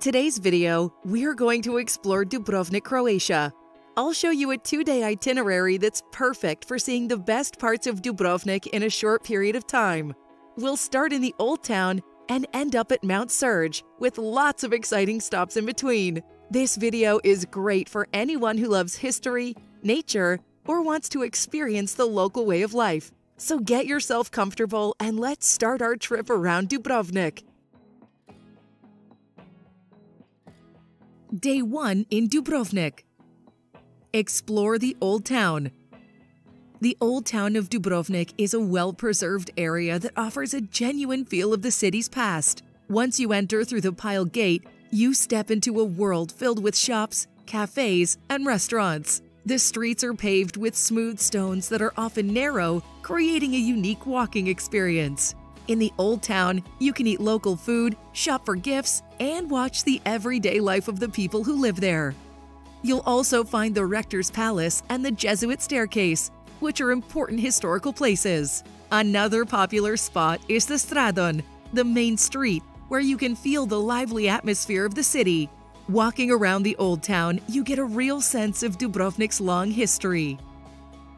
today's video, we're going to explore Dubrovnik, Croatia. I'll show you a two-day itinerary that's perfect for seeing the best parts of Dubrovnik in a short period of time. We'll start in the Old Town and end up at Mount Srđ, with lots of exciting stops in between. This video is great for anyone who loves history, nature, or wants to experience the local way of life. So get yourself comfortable and let's start our trip around Dubrovnik. Day 1 in Dubrovnik. Explore the Old Town. The Old Town of Dubrovnik is a well preserved area that offers a genuine feel of the city's past. Once you enter through the Pile Gate, you step into a world filled with shops, cafes, and restaurants. The streets are paved with smooth stones that are often narrow, creating a unique walking experience. In the Old Town, you can eat local food, shop for gifts, and watch the everyday life of the people who live there. You'll also find the Rector's Palace and the Jesuit Staircase, which are important historical places. Another popular spot is the Stradun, the main street, where you can feel the lively atmosphere of the city. Walking around the Old Town, you get a real sense of Dubrovnik's long history.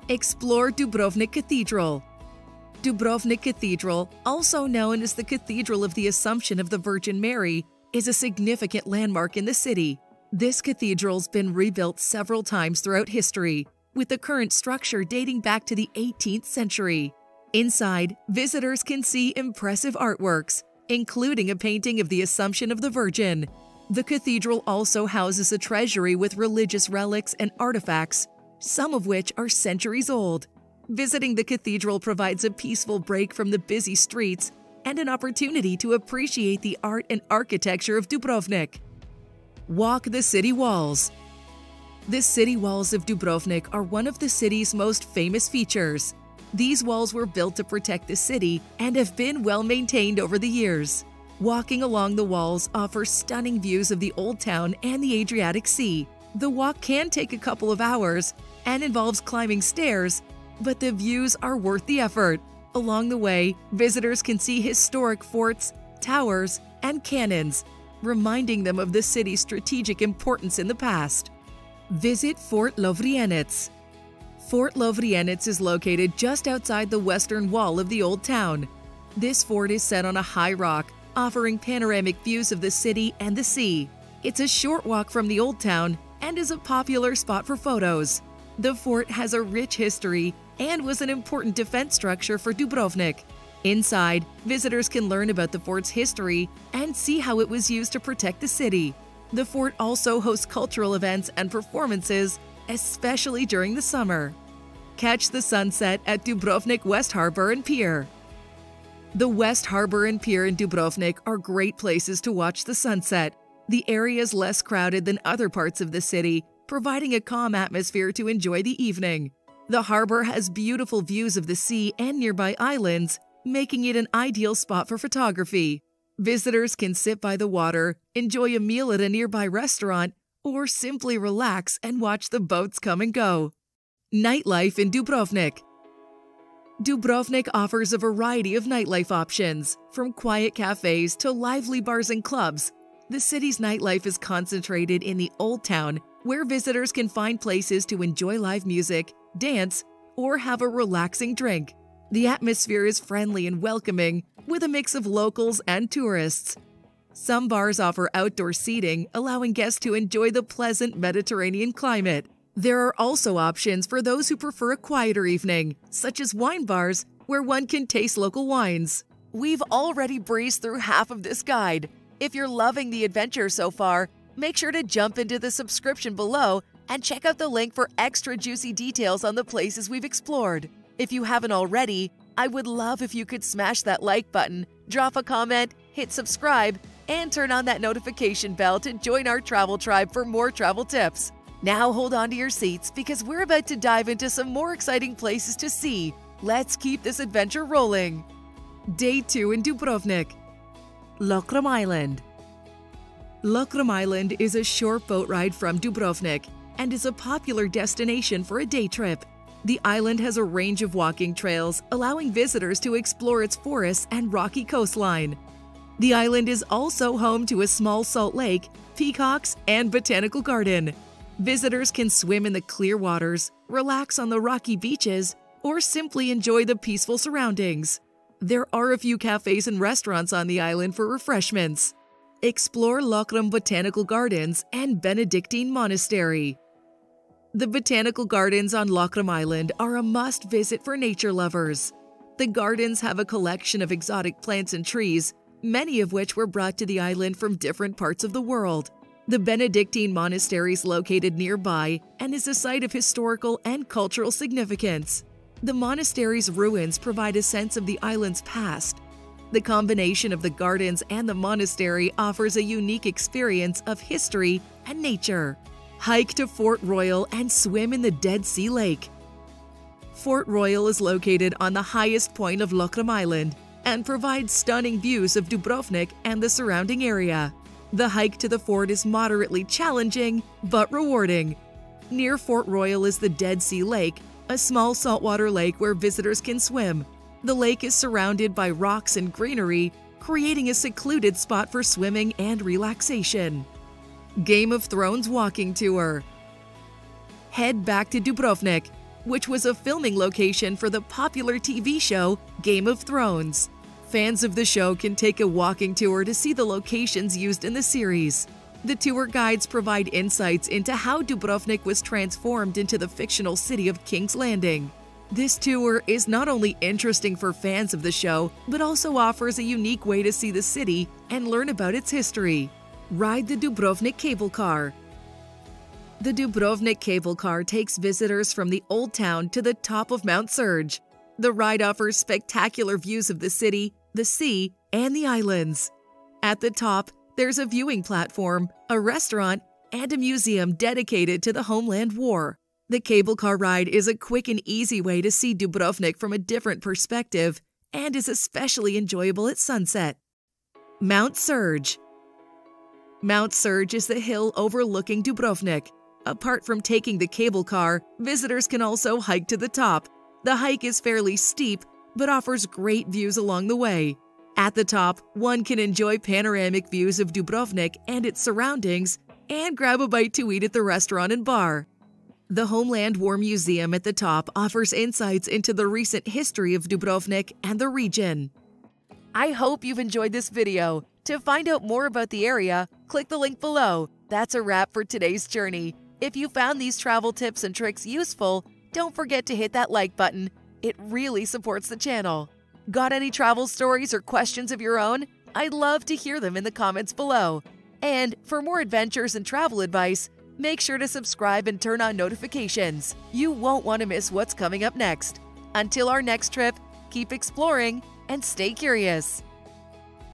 Explore Dubrovnik Cathedral. Dubrovnik Cathedral, also known as the Cathedral of the Assumption of the Virgin Mary, is a significant landmark in the city. This cathedral's been rebuilt several times throughout history, with the current structure dating back to the 18th century. Inside, visitors can see impressive artworks, including a painting of the Assumption of the Virgin. The cathedral also houses a treasury with religious relics and artifacts, some of which are centuries old. Visiting the cathedral provides a peaceful break from the busy streets and an opportunity to appreciate the art and architecture of Dubrovnik. Walk the city walls. The city walls of Dubrovnik are one of the city's most famous features. These walls were built to protect the city and have been well maintained over the years. Walking along the walls offers stunning views of the Old Town and the Adriatic Sea. The walk can take a couple of hours and involves climbing stairs, but the views are worth the effort. Along the way, visitors can see historic forts, towers, and cannons, reminding them of the city's strategic importance in the past. Visit Fort Lovrijenac. Fort Lovrijenac is located just outside the western wall of the old town. This fort is set on a high rock, offering panoramic views of the city and the sea. It's a short walk from the old town and is a popular spot for photos. The fort has a rich history and was an important defense structure for Dubrovnik. Inside, visitors can learn about the fort's history and see how it was used to protect the city. The fort also hosts cultural events and performances, especially during the summer. Catch the sunset at Dubrovnik West Harbor and Pier. The West Harbor and Pier in Dubrovnik are great places to watch the sunset. The area is less crowded than other parts of the city, providing a calm atmosphere to enjoy the evening. The harbor has beautiful views of the sea and nearby islands, making it an ideal spot for photography. Visitors can sit by the water, enjoy a meal at a nearby restaurant, or simply relax and watch the boats come and go. Nightlife in Dubrovnik. Dubrovnik offers a variety of nightlife options, from quiet cafes to lively bars and clubs. The city's nightlife is concentrated in the Old Town, where visitors can find places to enjoy live music, dance, or have a relaxing drink. The atmosphere is friendly and welcoming, with a mix of locals and tourists. Some bars offer outdoor seating, allowing guests to enjoy the pleasant Mediterranean climate. There are also options for those who prefer a quieter evening, such as wine bars, where one can taste local wines. We've already breezed through half of this guide. If you're loving the adventure so far, make sure to jump into the subscription below and check out the link for extra juicy details on the places we've explored. If you haven't already, I would love if you could smash that like button, drop a comment, hit subscribe, and turn on that notification bell to join our travel tribe for more travel tips. Now hold on to your seats because we're about to dive into some more exciting places to see. Let's keep this adventure rolling. Day 2 in Dubrovnik. Lokrum Island. Lokrum Island is a short boat ride from Dubrovnik and is a popular destination for a day trip. The island has a range of walking trails, allowing visitors to explore its forests and rocky coastline. The island is also home to a small salt lake, peacocks, and botanical garden. Visitors can swim in the clear waters, relax on the rocky beaches, or simply enjoy the peaceful surroundings. There are a few cafes and restaurants on the island for refreshments. Explore Lokrum Botanical Gardens and Benedictine Monastery. The botanical gardens on Lokrum Island are a must visit for nature lovers. The gardens have a collection of exotic plants and trees, many of which were brought to the island from different parts of the world. The Benedictine Monastery is located nearby and is a site of historical and cultural significance. The monastery's ruins provide a sense of the island's past. The combination of the gardens and the monastery offers a unique experience of history and nature. Hike to Fort Royal and swim in the Dead Sea Lake. Fort Royal is located on the highest point of Lokrum Island and provides stunning views of Dubrovnik and the surrounding area. The hike to the fort is moderately challenging, but rewarding. Near Fort Royal is the Dead Sea Lake, a small saltwater lake where visitors can swim. The lake is surrounded by rocks and greenery, creating a secluded spot for swimming and relaxation. Game of Thrones Walking Tour Head back to Dubrovnik, which was a filming location for the popular TV show Game of Thrones. Fans of the show can take a walking tour to see the locations used in the series. The tour guides provide insights into how Dubrovnik was transformed into the fictional city of King's Landing. This tour is not only interesting for fans of the show, but also offers a unique way to see the city and learn about its history. Ride the Dubrovnik cable car. The Dubrovnik cable car takes visitors from the old town to the top of Mount Srđ. The ride offers spectacular views of the city, the sea, and the islands. At the top, there's a viewing platform, a restaurant, and a museum dedicated to the Homeland War. The cable car ride is a quick and easy way to see Dubrovnik from a different perspective and is especially enjoyable at sunset. Mount Srđ Mount Srđ is the hill overlooking Dubrovnik. Apart from taking the cable car, visitors can also hike to the top. The hike is fairly steep but offers great views along the way. At the top, one can enjoy panoramic views of Dubrovnik and its surroundings and grab a bite to eat at the restaurant and bar. The Homeland War Museum at the top offers insights into the recent history of Dubrovnik and the region. I hope you've enjoyed this video. To find out more about the area, click the link below. That's a wrap for today's journey. If you found these travel tips and tricks useful, don't forget to hit that like button it really supports the channel. Got any travel stories or questions of your own? I'd love to hear them in the comments below. And for more adventures and travel advice, make sure to subscribe and turn on notifications. You won't want to miss what's coming up next. Until our next trip, keep exploring and stay curious.